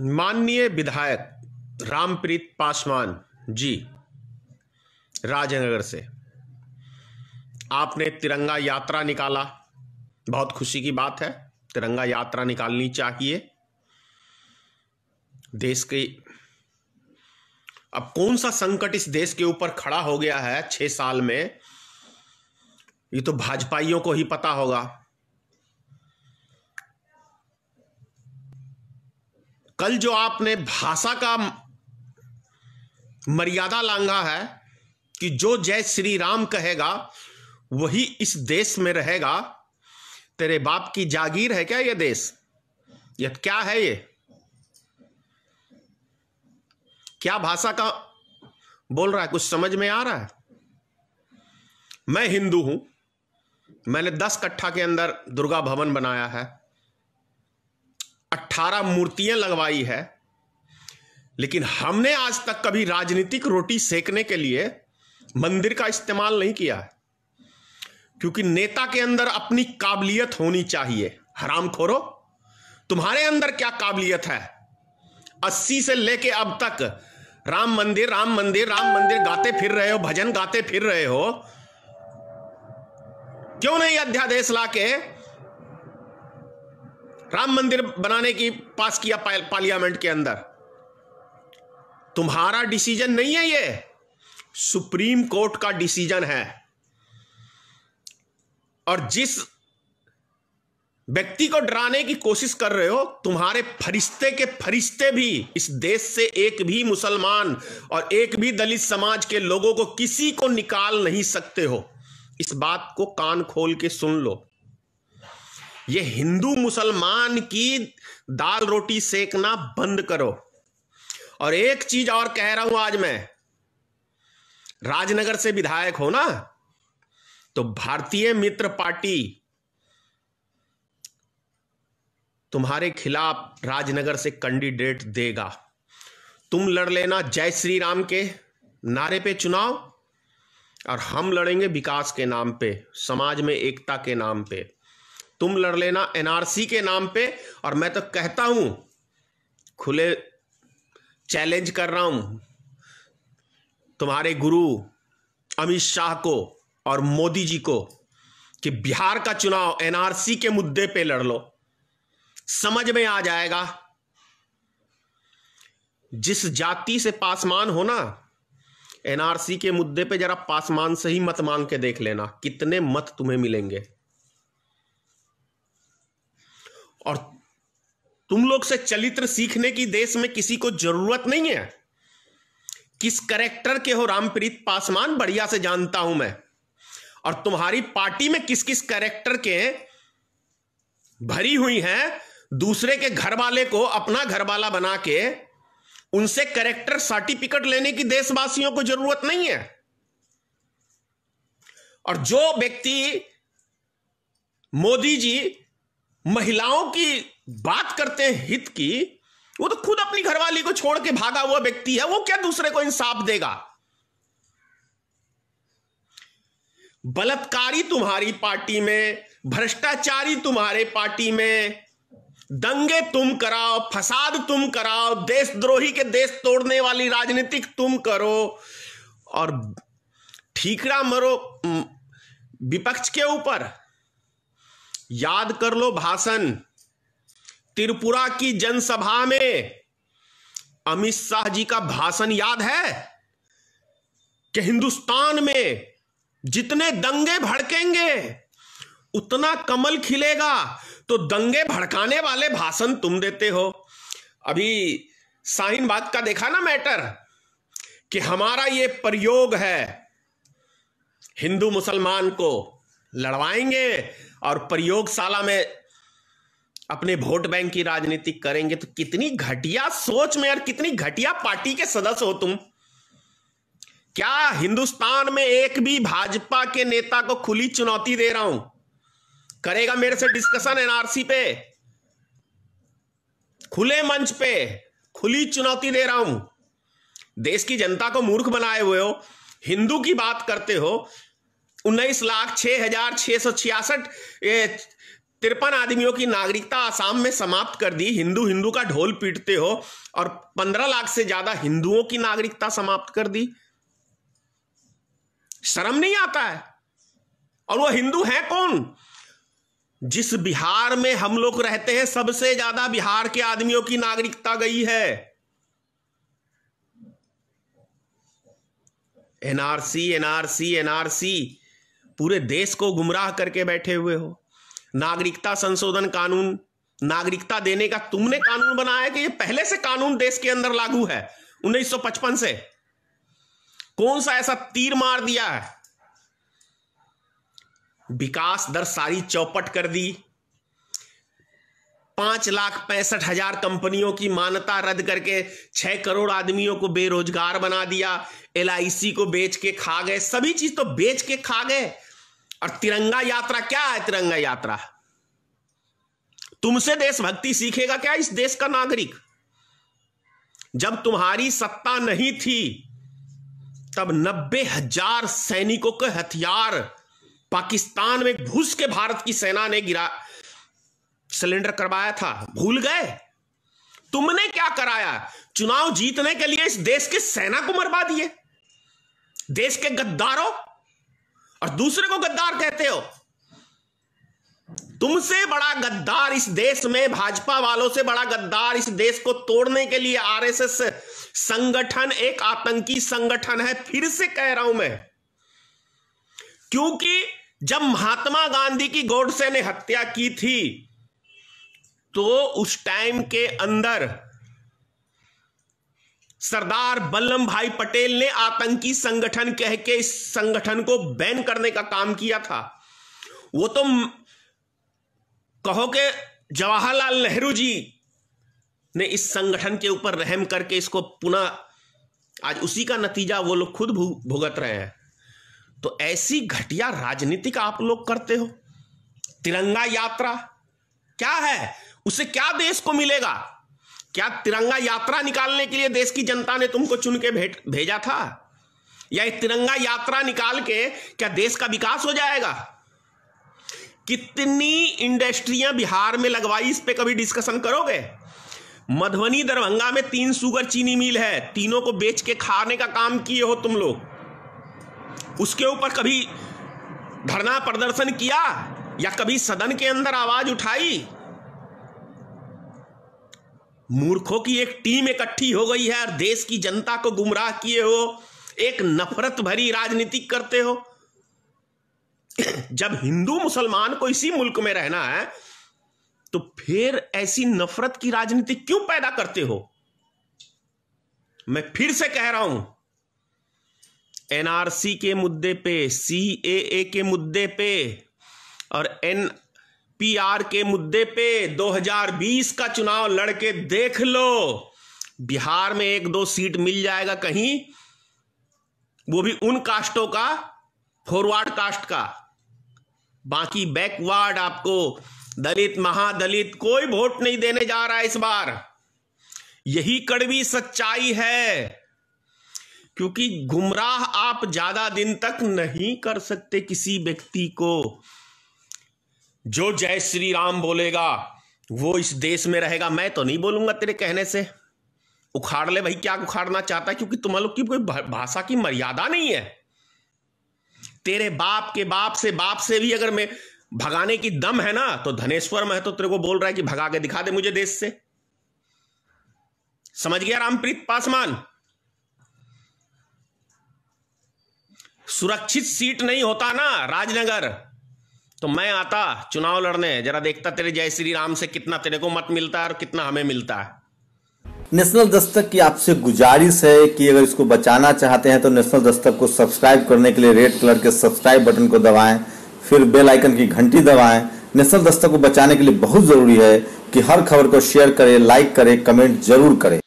माननीय विधायक रामप्रीत पासवान जी, राजनगर से। आपने तिरंगा यात्रा निकाला। बहुत खुशी की बात है, तिरंगा यात्रा निकालनी चाहिए। देश के, अब कौन सा संकट इस देश के ऊपर खड़ा हो गया है छह साल में, ये तो भाजपाइयों को ही पता होगा। कल जो आपने भाषा का मर्यादा लांघा है कि जो जय श्री राम कहेगा, वही इस देश में रहेगा। तेरे बाप की जागीर है क्या ये देश? ये क्या है ये? क्या भाषा का बोल रहा है? कुछ समझ में आ रहा है? मैं हिंदू हूँ। मैंने दस कट्ठा के अंदर दुर्गा भवन बनाया है। अट्ठारह मूर्तियाँ लगवाई है, लेकिन हमने आज तक कभी राजनीतिक रोटी सेकने के लिए मंदिर का इस्तेमाल नहीं किया है, क्योंकि नेता के अंदर अपनी काबिलियत होनी चाहिए। हराम खोरो तुम्हारे अंदर क्या काबिलियत है? अस्सी से लेके अब तक राम मंदिर राम मंदिर राम मंदिर, गाते फिर रहे हो, भजन गाते फिर रहे हो। क्यों नहीं अध्यादेश लाके राम मंदिर बनाने की पास किया पार्लियामेंट के अंदर। तुम्हारा डिसीज़न नहीं है ये। सुप्रीम कोर्ट का डिसीज़न है। और जिस व्यक्ति को डराने की कोशिश कर रहे हो, तुम्हारे फरिश्ते के फरिश्ते भी, इस देश से एक भी मुसलमान और एक भी दलित समाज के लोगों को किसी को निकाल नहीं सकते हो। इस बात को कान खोल के सुन लो। ये हिंदू मुसलमान की दाल रोटी सेकना बंद करो। और एक चीज़ और कह रहा हूँ आज मैं, राजनगर से विधायक हो ना तो भारतीय मित्र पार्टी तुम्हारे खिलाफ राजनगर से कैंडिडेट देगा। तुम लड़ लेना जय श्री राम के नारे पे चुनाव, और हम लड़ेंगे विकास के नाम पे, समाज में एकता के नाम पे। तुम लड़ लेना एनआरसी के नाम पे। और मैं तो कहता हूँ, खुले चैलेंज कर रहा हूँ। तुम्हारे गुरु अमित शाह को और मोदी जी को कि बिहार का चुनाव एनआरसी के मुद्दे पे लड़ लो। समझ में आ जाएगा। जिस जाति से पासमान हो ना, एनआरसी के मुद्दे पे जरा पासमान से ही मत मांग के देख लेना। कितने मत तुम्हें मिलेंगे। तुम लोग से चरित्र सीखने की देश में किसी को ज़रूरत नहीं है। किस करेक्टर के हो रामप्रीत? पासवान, बढ़िया से जानता हूँ मैं। और तुम्हारी पार्टी में किस किस करेक्टर के भरी हुई हैं, दूसरे के घर वाले को अपना घर वाला बना के उनसे करेक्टर सर्टिफिकेट लेने की देशवासियों को ज़रूरत नहीं है। और जो व्यक्ति मोदी जी महिलाओं की बात करते हैं हित की, वो तो खुद अपनी घरवाली को छोड़ के भागा हुआ व्यक्ति है, वो क्या दूसरे को इंसाफ देगा? बलात्कारी तुम्हारी पार्टी में, भ्रष्टाचारी तुम्हारे पार्टी में, दंगे तुम कराओ, फसाद तुम कराओ, देशद्रोही के देश तोड़ने वाली राजनीतिक तुम करो, और ठीकरा मरो विपक्ष के ऊपर। याद कर लो भाषण। त्रिपुरा की जनसभा में अमित शाह जी का भाषण याद है? कि हिंदुस्तान में जितने दंगे भड़केंगे, उतना कमल खिलेगा। तो दंगे भड़काने वाले भाषण तुम देते हो। अभी साहिन बात का देखा ना मैटर? कि हमारा ये प्रयोग है, हिंदू मुसलमान को लड़वाएँगे और प्रयोगशाला में अपने वोट बैंक की राजनीति करेंगे तो कितनी घटिया सोच में और कितनी घटिया पार्टी के सदस्य हो तुम। क्या हिंदुस्तान में एक भी भाजपा के नेता को खुली चुनौती दे रहा हूँ? करेगा मेरे से डिस्कशन एनआरसी पे। खुले मंच पे खुली चुनौती दे रहा हूँ। देश की जनता को मूर्ख बनाए हुए हो। हिंदू की बात करते हो। उन्नीस लाख छह हज़ार छह सौ छियासठ तिरपन आदमियों की नागरिकता आसाम में समाप्त कर दी। हिंदू हिंदू का ढोल पीटते हो और पंद्रह लाख से ज़्यादा हिंदुओं की नागरिकता समाप्त कर दी। शर्म नहीं आता है? और वो हिंदू है कौन? जिस बिहार में हम लोग रहते हैं, सबसे ज़्यादा बिहार के आदमियों की नागरिकता गई है। एनआरसी एनआरसी एनआरसी, पूरे देश को गुमराह करके बैठे हुए हो। नागरिकता संशोधन कानून, नागरिकता देने का तुमने कानून बनाया कि ये पहले से कानून देश के अंदर लागू है? 1955 से। कौन सा ऐसा तीर मार दिया है? विकास दर सारी चौपट कर दी। पाँच लाख पैंसठ हज़ार कंपनियों की मान्यता रद्द करके छह करोड़ आदमियों को बेरोजगार बना दिया। एलआईसी को बेच के खा गए। सभी चीज़ तो बेच के खा गए। और तिरंगा यात्रा क्या है तिरंगा यात्रा? तुमसे देशभक्ति सीखेगा क्या इस देश का नागरिक? जब तुम्हारी सत्ता नहीं थी, तब नब्बे हज़ार सैनिकों के हथियार पाकिस्तान में घुस के भारत की सेना ने गिरा, सिलेंडर करवाया था। भूल गए? तुमने क्या कराया? चुनाव जीतने के लिए इस देश की सेना को मरवा दिए। देश के गद्दारों और दूसरे को गद्दार कहते हो। तुमसे बड़ा गद्दार इस देश में, भाजपा वालों से बड़ा गद्दार इस देश को तोड़ने के लिए आरएसएस संगठन, एक आतंकी संगठन है, फिर से कह रहा हूँ मैं। क्योंकि जब महात्मा गांधी की गोडसे ने हत्या की थी तो उस टाइम के अंदर सरदार वल्लभ भाई पटेल ने आतंकी संगठन कह के इस संगठन को बैन करने का काम किया था। वो तो कहो कि जवाहरलाल नेहरू जी ने इस संगठन के ऊपर रहम करके इसको पुनः, आज उसी का नतीजा वो लोग खुद भुगत रहे हैं। तो ऐसी घटिया राजनीतिक आप लोग करते हो? तिरंगा यात्रा क्या है? उसे क्या देश को मिलेगा? क्या तिरंगा यात्रा निकालने के लिए देश की जनता ने तुमको चुन के भेट, भेजा था? या तिरंगा यात्रा निकाल के क्या देश का विकास हो जाएगा? कितनी इंडस्ट्रियाँ बिहार में लगवाई इस पे कभी डिस्कशन करोगे? मधुबनी दरभंगा में तीन सुगर चीनी मिल है, तीनों को बेच के खाने का काम किए हो तुम लोग। उसके ऊपर कभी धरना प्रदर्शन किया? या कभी सदन के अंदर आवाज़ उठाई? मूर्खों की एक टीम इकट्ठी हो गई है और देश की जनता को गुमराह किए हो। एक नफरत भरी राजनीति करते हो। जब हिंदू मुसलमान को इसी मुल्क में रहना है तो फिर ऐसी नफरत की राजनीति क्यों पैदा करते हो? मैं फिर से कह रहा हूँ, एनआरसी के मुद्दे पे, सीएए के मुद्दे पे और एन पीआर के मुद्दे पे 2020 का चुनाव लड़के देख लो। बिहार में एक दो सीट मिल जाएगा कहीं, वो भी उन कास्टों का, फॉरवर्ड कास्ट का। बाकी बैकवर्ड आपको दलित, महादलित कोई वोट नहीं देने जा रहा है इस बार। यही कड़वी सच्चाई है, क्योंकि गुमराह आप ज़्यादा दिन तक नहीं कर सकते किसी व्यक्ति को। जो जय श्री राम बोलेगा, वो इस देश में रहेगा। मैं तो नहीं बोलूँगा तेरे कहने से। उखाड़ ले भाई, क्या उखाड़ना चाहता है? क्योंकि तुम लोग की कोई भाषा की मर्यादा नहीं है। तेरे बाप के बाप से बाप से भी अगर मैं भगाने की दम है ना तो धनेश्वर मैं तो तेरे को बोल रहा है कि भगा के दिखा दे मुझे देश से। समझ गया रामप्रीत पासवान? सुरक्षित सीट नहीं होता ना राजनगर। तो मैं आता चुनाव लड़ने, जरा देखता तेरे जय श्री राम से कितना तेरे को मत मिलता है और कितना हमें मिलता। है नेशनल दस्तक की आपसे गुजारिश है कि अगर इसको बचाना चाहते हैं तो नेशनल दस्तक को सब्सक्राइब करने के लिए रेड कलर के सब्सक्राइब बटन को दबाएँ, फिर बेल आइकन की घंटी दबाएँ। नेशनल दस्तक को बचाने के लिए बहुत ज़रूरी है कि हर खबर को शेयर करें, लाइक करें, कमेंट ज़रूर करें।